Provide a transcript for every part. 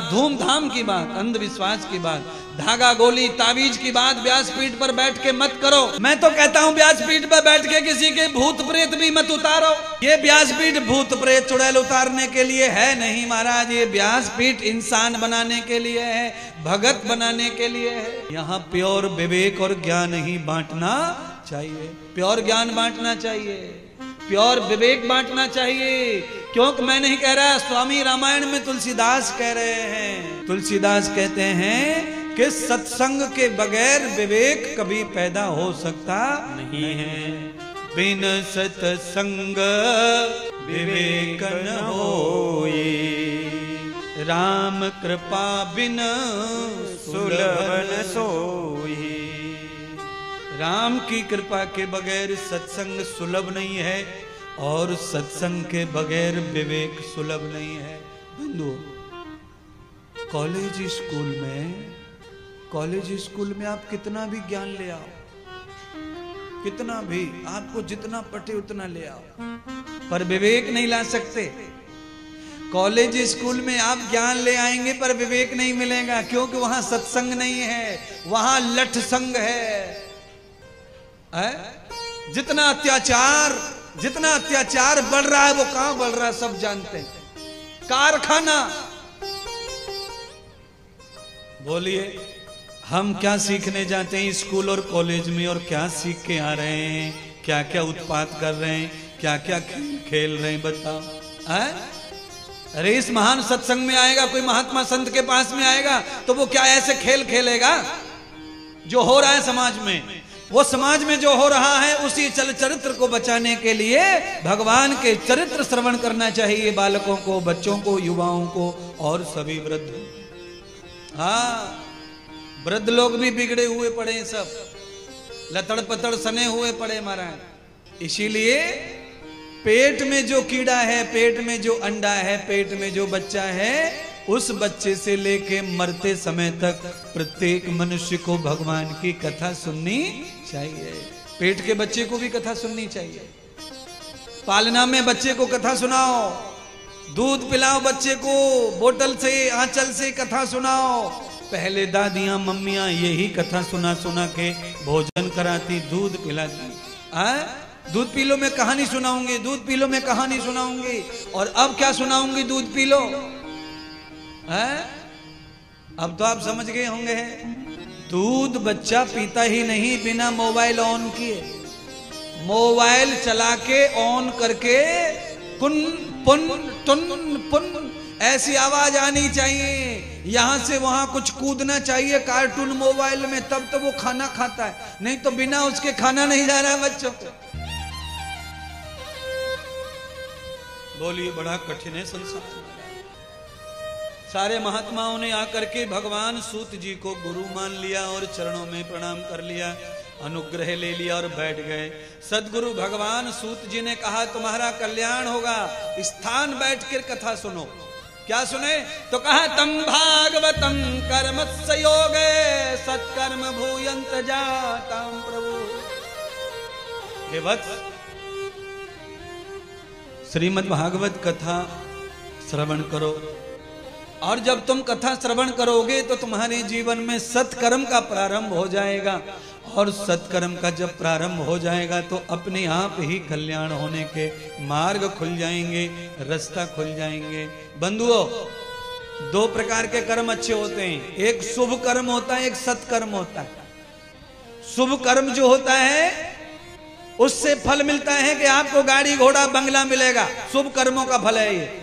धूमधाम की बात, अंधविश्वास की बात धागा गोली ताबीज की बात व्यासपीठ पर बैठ के मत करो। मैं तो कहता हूँ, व्यासपीठ पर बैठ के किसी के भूत प्रेत भी मत उतारो। ये व्यासपीठ भूत प्रेत चुड़ैल उतारने के लिए है नहीं, महाराज, ये व्यासपीठ इंसान बनाने के लिए है, भगत बनाने के लिए है। यहाँ प्योर विवेक और ज्ञान ही बांटना चाहिए। प्योर ज्ञान बांटना चाहिए। प्योर विवेक बांटना चाहिए। क्योंकि मैं नहीं कह रहा, स्वामी रामायण में तुलसीदास कह रहे हैं। तुलसीदास कहते हैं कि सत्संग के बगैर विवेक कभी पैदा हो सकता नहीं है। बिन सत्संग विवेक न होए। राम कृपा बिन सुलभन सोई राम की कृपा के बगैर सत्संग सुलभ नहीं है। और सत्संग के बगैर विवेक सुलभ नहीं है। बंधु कॉलेज स्कूल में कॉलेज स्कूल में आप कितना भी ज्ञान ले आओ कितना भी आपको जितना पटे उतना ले आओ पर विवेक नहीं ला सकते। कॉलेज स्कूल में आप ज्ञान ले आएँगे पर विवेक नहीं मिलेगा क्योंकि वहाँ सत्संग नहीं है वहाँ लठ संग है, है? जितना अत्याचार जितना अत्याचार बढ़ रहा है, वो कहाँ बढ़ रहा है, सब जानते हैं। कारखाना। बोलिए, हम क्या सीखने जाते हैं स्कूल और कॉलेज में, और क्या सीख के आ रहे हैं? क्या क्या उत्पाद कर रहे हैं? क्या क्या खेल रहे हैं, बताओ। है? अरे, इस महान सत्संग में आएगा, कोई महात्मा संत के पास में आएगा तो वो क्या ऐसे खेल खेलेगा? जो हो रहा है समाज में। वो समाज में जो हो रहा है, उसी चल चरित्र को बचाने के लिए भगवान के चरित्र श्रवण करना चाहिए बालकों को, बच्चों को, युवाओं को, और सभी वृद्ध। हाँ वृद्ध लोग भी बिगड़े हुए पड़े सब। लतड़ पतड़ सने हुए पड़े महाराज। इसीलिए पेट में जो कीड़ा है, पेट में जो अंडा है, पेट में जो बच्चा है उस बच्चे से लेके मरते समय तक प्रत्येक मनुष्य को भगवान की कथा सुननी चाहिए। पेट के बच्चे को भी कथा सुननी चाहिए। पालना में बच्चे को कथा सुनाओ। दूध पिलाओ बच्चे को, बोतल से, आंचल से कथा सुनाओ। पहले दादियाँ, मम्मियाँ यही कथा सुना सुना के भोजन कराती, दूध पिलाती। आ? दूध पी लो, मैं कहानी सुनाऊँगी, दूध पी लो, मैं कहानी सुनाऊँगी। और अब क्या सुनाऊँगी, दूध पी लो? है? अब तो आप समझ गए होंगे। दूध बच्चा पीता ही नहीं बिना मोबाइल ऑन किए। मोबाइल चला के ऑन करके कुन, पुन टुन पुन, ऐसी आवाज़ आनी चाहिए। यहाँ से वहाँ कुछ कूदना चाहिए कार्टून मोबाइल में, तब तो वो खाना खाता है। नहीं तो बिना उसके खाना नहीं जा रहा है बच्चों को। बोलिए, बड़ा कठिन है संसार। सारे महात्माओं ने आकर के भगवान सूत जी को गुरु मान लिया और चरणों में प्रणाम कर लिया, अनुग्रह ले लिया और बैठ गए। सदगुरु भगवान सूत जी ने कहा, तुम्हारा कल्याण होगा। स्थान बैठ कर कथा सुनो। क्या सुने? तो कहा, तम भागवतम कर्म योग सत्कर्म भूयंत जातम प्रभु। हे श्रीमद भागवत कथा श्रवण करो। और जब तुम कथा श्रवण करोगे तो तुम्हारे जीवन में सत्कर्म का प्रारंभ हो जाएगा। और सत्कर्म का जब प्रारंभ हो जाएगा तो अपने आप ही कल्याण होने के मार्ग खुल जाएँगे, रास्ता खुल जाएँगे। बंधुओं, दो प्रकार के कर्म अच्छे होते हैं। एक शुभ कर्म होता है, एक सत्कर्म होता है। शुभ कर्म जो होता है, उससे फल मिलता है कि आपको गाड़ी, घोड़ा, बंगला मिलेगा। शुभ कर्मों का फल है ये।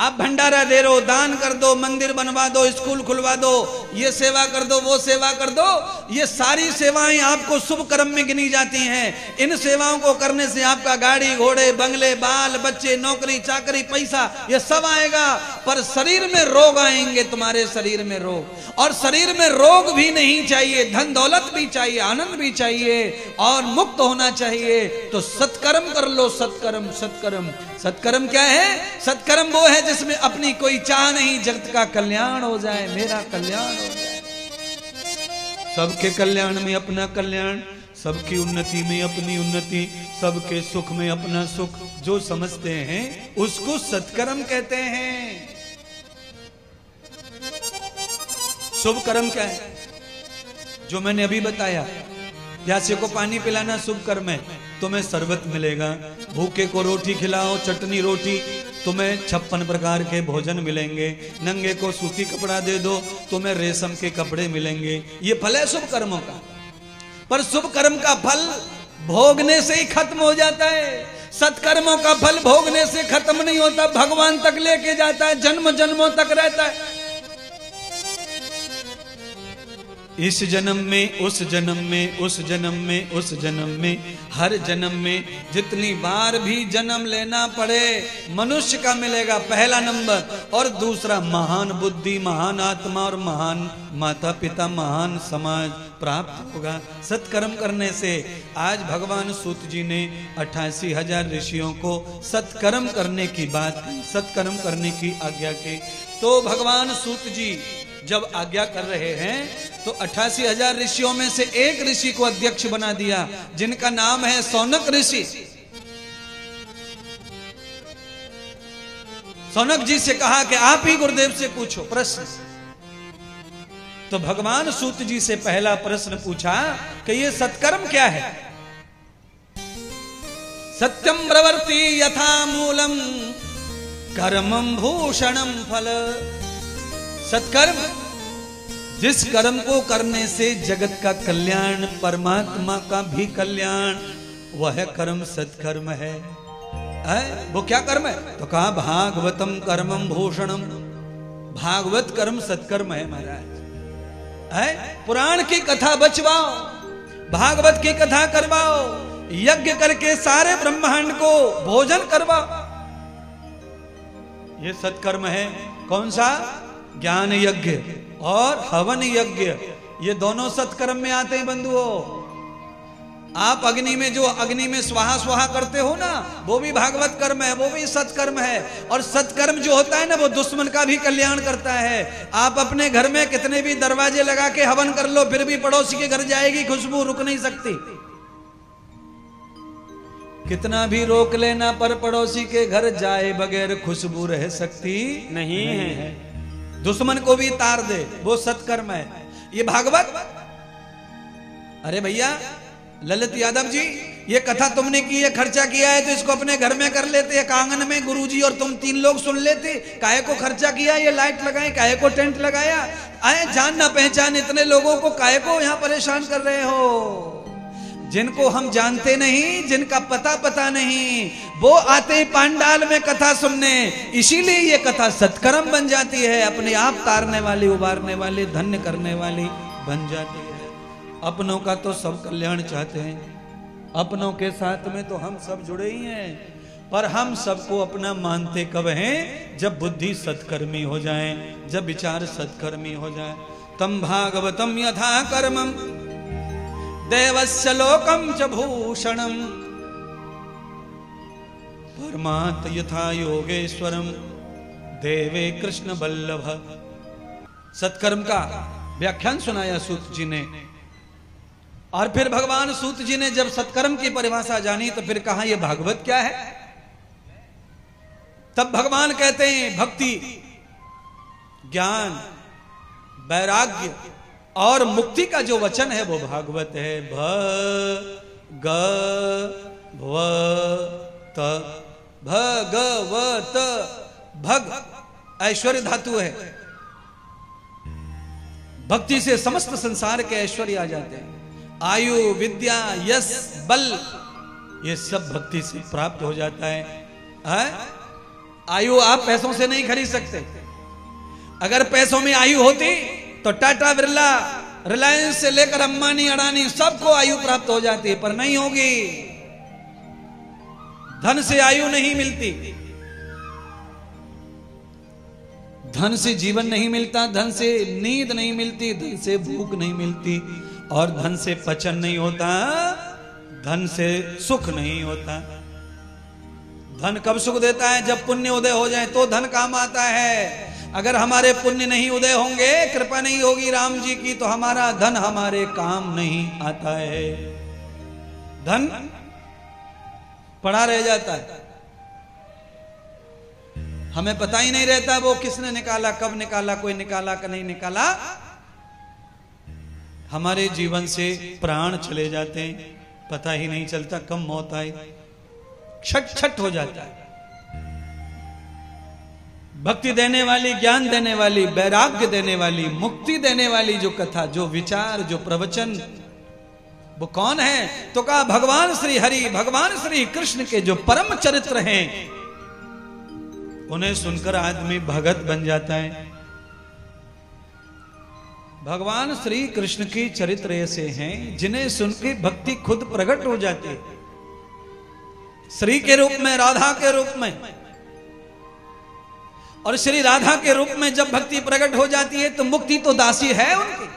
आप भंडारा दे रहे हो, दान कर दो, मंदिर बनवा दो, स्कूल खुलवा दो, ये सेवा कर दो, वो सेवा कर दो, ये सारी सेवाएँ आपको शुभ कर्म में गिनी जाती हैं। इन सेवाओं को करने से आपका गाड़ी, घोड़े, बंगले, बाल, बच्चे, नौकरी, चाकरी, पैसा, ये सब आएगा, पर शरीर में रोग आएँगे, तुम्हारे शरीर में रोग। और शरीर में रोग भी नहीं चाहिए, धन दौलत भी चाहिए, आनंद भी चाहिए, और मुक्त होना चाहिए तो सत्कर्म कर लो, सत्कर्म सत्कर्म। सत्कर्म क्या है? सत्कर्म वो है जिसमें अपनी कोई चाह नहीं, जगत का कल्याण हो जाए, मेरा कल्याण हो जाए। सबके कल्याण में अपना कल्याण, सबकी उन्नति में अपनी उन्नति, सबके सुख में अपना सुख। जो समझते हैं, उसको सत्कर्म कहते हैं। शुभ कर्म क्या है? जो मैंने अभी बताया, प्यासे को पानी पिलाना शुभ कर्म है। तुम्हें शरबत मिलेगा। भूखे को रोटी खिलाओ, चटनी, रोटी। तुम्हें छप्पन प्रकार के भोजन मिलेंगे। नंगे को सूती कपड़ा दे दो, तुम्हें रेशम के कपड़े मिलेंगे। ये फल है शुभ कर्मों का। पर शुभ कर्म का फल भोगने से ही खत्म हो जाता है। सत्कर्मों का फल भोगने से खत्म नहीं होता। भगवान तक लेके जाता है, जन्म जन्मों तक रहता है। इस जन्म में, उस जन्म में, उस जन्म में, उस जन्म में, हर जन्म में जितनी बार भी जन्म लेना पड़े, मनुष्य का मिलेगा पहला नंबर। और दूसरा, महान बुद्धि, महान आत्मा और महान माता पिता महान समाज प्राप्त होगा सत्कर्म करने से। आज भगवान सूत जी ने अठासी हज़ार ऋषियों को सत्कर्म करने की बात, सत्कर्म करने की आज्ञा की। तो भगवान सूत जी जब आज्ञा कर रहे हैं तो अठासी हज़ार ऋषियों में से एक ऋषि को अध्यक्ष बना दिया, जिनका नाम है सौनक ऋषि। सौनक जी से कहा कि आप ही गुरुदेव से पूछो प्रश्न। तो भगवान सूत जी से पहला प्रश्न पूछा कि ये सत्कर्म क्या है? सत्यम प्रवर्ति यथा मूलम, कर्मम भूषणम फल। सत्कर्म। जिस कर्म को करने से जगत का कल्याण, परमात्मा का भी कल्याण, वह कर्म सत्कर्म है। है वो क्या कर्म है? तो कहा भागवतम कर्मम भूषणम। भागवत कर्म सत्कर्म है महाराज। है पुराण की कथा बचवाओ, भागवत की कथा करवाओ, यज्ञ करके सारे ब्रह्मांड को भोजन करवाओ। ये सत्कर्म है। कौन सा? ज्ञान यज्ञ और हवन यज्ञ ये दोनों सत्कर्म में आते हैं बंधुओं। आप अग्नि में जो अग्नि में स्वाहा स्वाहा करते हो ना वो भी भागवत कर्म है वो भी सत्कर्म है। और सत्कर्म जो होता है ना वो दुश्मन का भी कल्याण करता है। आप अपने घर में कितने भी दरवाजे लगा के हवन कर लो फिर भी पड़ोसी के घर जाएगी खुशबू रुक नहीं सकती। कितना भी रोक लेना पर पड़ोसी के घर जाए बगैर खुशबू रह सकती नहीं नहीं है। दुश्मन को भी तार दे, वो सत्कर्म है। ये भागवत? अरे भैया, ललित यादव जी, ये कथा तुमने की है, खर्चा किया है तो इसको अपने घर में कर लेते एक आँगन में, गुरुजी और तुम तीन लोग सुन लेते। काहे को खर्चा किया, ये लाइट लगाए, काहे को टेंट लगाया? आए, जान ना पहचान इतने लोगों को, काहे को यहाँ परेशान कर रहे हो? जिनको हम जानते नहीं, जिनका पता पता नहीं, वो आते ही पांडाल में कथा सुनने, इसीलिए ये कथा सत्कर्म बन जाती है, अपने आप तारने वाली, उबारने वाली, धन्य करने वाली बन जाती है। अपनों का तो सब कल्याण चाहते हैं, अपनों के साथ में तो हम सब जुड़े ही हैं, पर हम सबको अपना मानते कब हैं, जब बुद्धि सत्कर्मी हो जाए, जब विचार सत्कर्मी हो जाए। तम भागवतम यथा कर्मम देवस्य लोकम च भूषणम। परमात यथा योगेश्वरम देवे कृष्ण बल्लभ सत्कर्म का व्याख्यान सुनाया सूत जी ने। और फिर भगवान सूत जी ने जब सत्कर्म की परिभाषा जानी तो फिर कहा यह भागवत क्या है? तब भगवान कहते हैं, भक्ति, ज्ञान, वैराग्य और मुक्ति का जो वचन है वो भागवत है भ ग व त भ ग व त भग ऐश्वर्य धातु है। भक्ति से समस्त संसार के ऐश्वर्य आ जाते हैं। आयु विद्या यश बल ये सब भक्ति से प्राप्त हो जाता है, है? आयु आप पैसों से नहीं खरीद सकते। अगर पैसों में आयु होती तो टाटा बिरला रिलायंस से लेकर अंबानी, अडानी, सबको आयु प्राप्त हो जाती है पर नहीं होगी। धन से आयु नहीं मिलती। धन से जीवन नहीं मिलता, धन से नींद नहीं मिलती, धन से भूख नहीं मिलती, और धन से पचन नहीं होता, धन से सुख नहीं होता। धन कब सुख देता है? जब पुण्य उदय हो जाए तो धन काम आता है। अगर हमारे पुण्य नहीं उदय होंगे, कृपा नहीं होगी राम जी की तो हमारा धन हमारे काम नहीं आता है। धन पड़ा रह जाता है। हमें पता ही नहीं रहता वो किसने निकाला, कब निकाला, कोई निकाला का नहीं निकाला। हमारे जीवन से प्राण चले जाते हैं, पता ही नहीं चलता कब मौत आए। छट छट हो जाता है। भक्ति देने वाली, ज्ञान देने वाली, वैराग्य देने वाली, मुक्ति देने वाली जो कथा, जो विचार, जो प्रवचन, वो कौन है? तो कहा, भगवान श्री हरि, भगवान श्री कृष्ण के जो परम चरित्र हैं, उन्हें सुनकर आदमी भगत बन जाता है। भगवान श्री कृष्ण की चरित्र ऐसे हैं, जिन्हें सुनकर भक्ति खुद प्रकट हो जाती है। श्री के रूप में, राधा के रूप में और श्री राधा के रूप में जब भक्ति प्रकट हो जाती है तो मुक्ति तो दासी है उनकी।